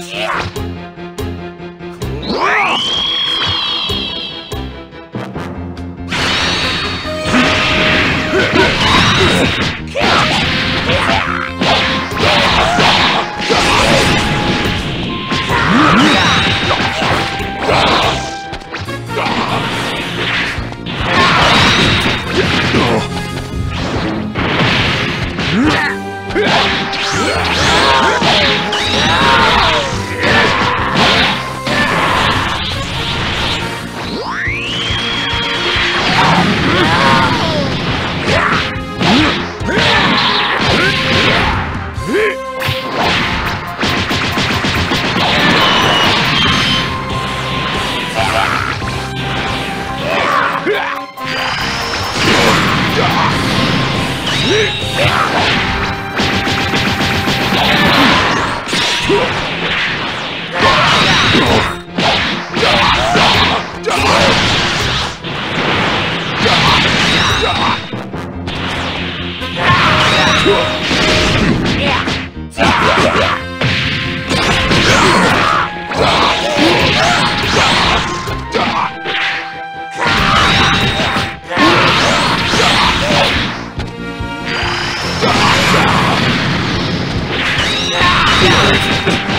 Yeah! Whoa! Yeah.